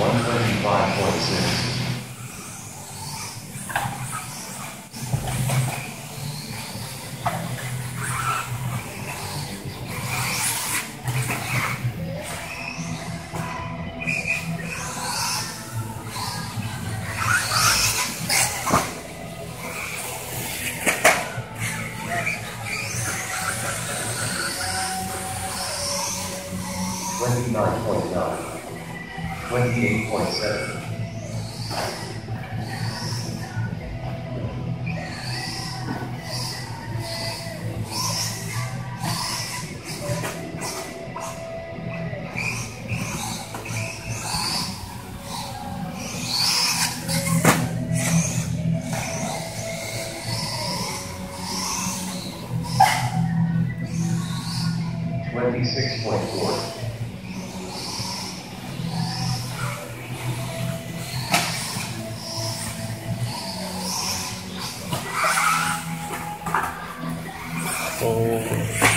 125.6. Twenty-nine point nine, twenty-eight point seven, twenty-six point four, Oh.